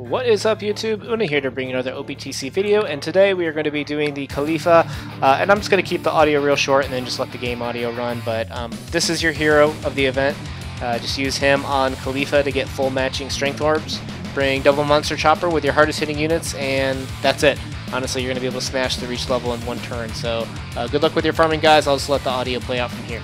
What is up YouTube? Una here to bring you another OPTC video and today we are going to be doing the Kalifa uh, and I'm just going to keep the audio real short and then just let the game audio run but um, this is your hero of the event. Uh, just use him on Kalifa to get full matching strength orbs. Bring double monster chopper with your hardest hitting units and that's it. Honestly you're going to be able to smash the reach level in one turn so uh, good luck with your farming guys. I'll just let the audio play out from here.